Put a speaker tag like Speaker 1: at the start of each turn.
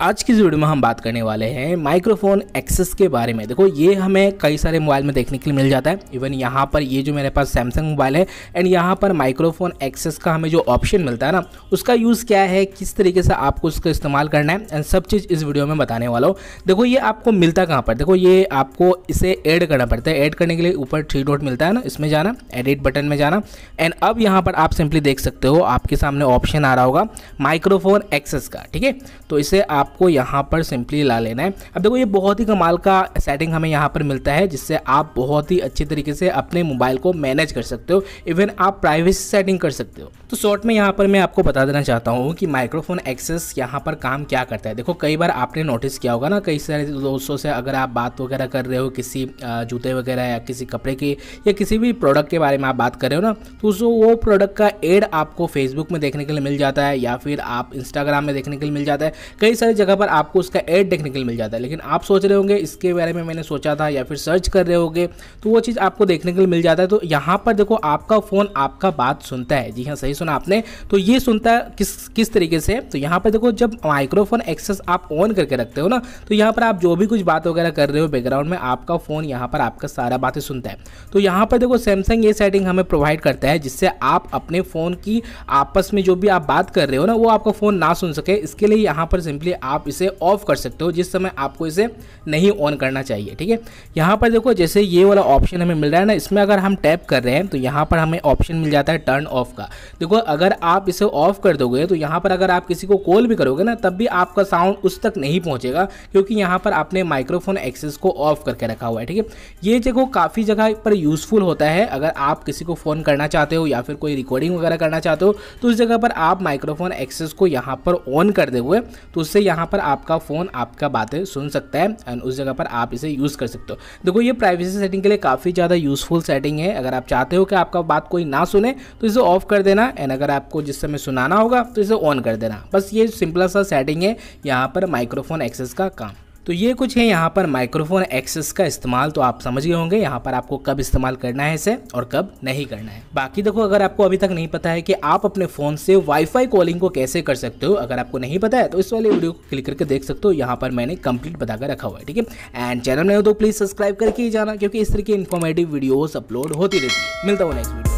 Speaker 1: आज की इस वीडियो में हम बात करने वाले हैं माइक्रोफोन एक्सेस के बारे में। देखो, ये हमें कई सारे मोबाइल में देखने के लिए मिल जाता है। इवन यहाँ पर ये जो मेरे पास सैमसंग मोबाइल है एंड यहाँ पर माइक्रोफोन एक्सेस का हमें जो ऑप्शन मिलता है ना, उसका यूज़ क्या है, किस तरीके से आपको उसका इस्तेमाल करना है एंड सब चीज़ इस वीडियो में बताने वाला हूँ। देखो, ये आपको मिलता कहाँ पर? देखो, ये आपको इसे ऐड करना पड़ता है। ऐड करने के लिए ऊपर थ्री डॉट मिलता है ना, इसमें जाना एडिट बटन में जाना। एंड अब यहाँ पर आप सिंपली देख सकते हो, आपके सामने ऑप्शन आ रहा होगा, माइक्रोफोन एक्सेस का, ठीक है? तो इसे आप आपको यहाँ पर सिंपली ला लेना है। अब देखो, ये बहुत ही कमाल का सेटिंग हमें यहाँ पर मिलता है, जिससे आप बहुत ही अच्छे तरीके से अपने मोबाइल को मैनेज कर सकते हो। इवन आप प्राइवेसी सेटिंग कर सकते हो। तो शॉर्ट में यहाँ पर मैं आपको बता देना चाहता हूँ कि माइक्रोफोन एक्सेस यहाँ पर काम क्या करता है। देखो, कई बार आपने नोटिस किया होगा ना, कई सारे दोस्तों से अगर आप बात वगैरह कर रहे हो किसी जूते वगैरह या किसी कपड़े की या किसी भी प्रोडक्ट के बारे में आप बात कर रहे हो ना तो वो प्रोडक्ट का एड आपको फेसबुक में देखने के लिए मिल जाता है या फिर आप इंस्टाग्राम में देखने के लिए मिल जाता है। कई सारी जगह पर आपको उसका एड देखने के लिए मिल जाता है। लेकिन आप सोच रहे होंगे, इसके बारे में मैंने सोचा था या फिर सर्च कर रहे होंगे तो वो चीज़ आपको देखने के लिए मिल जाता है। तो यहाँ पर देखो, आपका फ़ोन आपका बात सुनता है। जी हाँ सही सुना आपने। तो ये सुनता है किस किस तरीके से? तो यहाँ पर देखो, जब माइक्रोफोन एक्सेस आप ऑन करके रखते हो ना तो यहाँ पर आप जो भी कुछ बात वगैरह कर रहे हो बैकग्राउंड में आपका फ़ोन यहाँ पर आपका सारा बातें सुनता है। तो यहाँ पर देखो सैमसंग ये सेटिंग हमें प्रोवाइड करता है, जिससे आप अपने फ़ोन की आपस में जो भी आप बात कर रहे हो ना, वो आपका फ़ोन ना सुन सके। इसके लिए यहाँ पर सिंपली आप इसे ऑफ़ कर सकते हो, जिस समय आपको इसे नहीं ऑन करना चाहिए, ठीक है? यहाँ पर देखो, जैसे ये वाला ऑप्शन हमें मिल रहा है ना, इसमें अगर हम टैप कर रहे हैं तो यहाँ पर हमें ऑप्शन मिल जाता है टर्न ऑफ़ का। देखो, अगर आप इसे ऑफ़ कर दोगे तो यहाँ पर अगर आप किसी को कॉल भी करोगे ना, तब भी आपका साउंड उस तक नहीं पहुँचेगा, क्योंकि यहाँ पर आपने माइक्रोफोन एक्सेस को ऑफ़ करके रखा हुआ है, ठीक है? ये देखो काफ़ी जगह पर यूज़फुल होता है, अगर आप किसी को फ़ोन करना चाहते हो, या फिर कोई रिकॉर्डिंग वगैरह करना चाहते हो तो उस जगह पर आप माइक्रोफोन एक्सेस को यहाँ पर ऑन कर दे हुए तो उससे यहाँ पर आपका फ़ोन आपका बातें सुन सकता है एंड उस जगह पर आप इसे यूज़ कर सकते हो। देखो, ये प्राइवेसी सेटिंग के लिए काफ़ी ज़्यादा यूज़फुल सेटिंग है। अगर आप चाहते हो कि आपका बात कोई ना सुने तो इसे ऑफ़ कर देना एंड अगर आपको जिस समय सुनाना होगा तो इसे ऑन कर देना। बस ये सिंपल सा सेटिंग है, यहाँ पर माइक्रोफोन एक्सेस का काम। तो ये कुछ है यहाँ पर माइक्रोफोन एक्सेस का इस्तेमाल तो आप समझ गए होंगे यहाँ पर आपको कब इस्तेमाल करना है इसे और कब नहीं करना है। बाकी देखो, अगर आपको अभी तक नहीं पता है कि आप अपने फ़ोन से वाईफाई कॉलिंग को कैसे कर सकते हो, अगर आपको नहीं पता है तो इस वाले वीडियो को क्लिक करके देख सकते हो, यहाँ पर मैंने कंप्लीट बताकर रखा हुआ है, ठीक है? एंड चैनल में हो तो प्लीज़ सब्सक्राइब करके ही जाना, क्योंकि इस तरह की इन्फॉर्मेटिव वीडियोज़ अपलोड होती रहती है। मिलता हूँ नेक्स्ट वीडियो